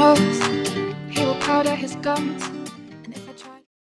He will powder his gums.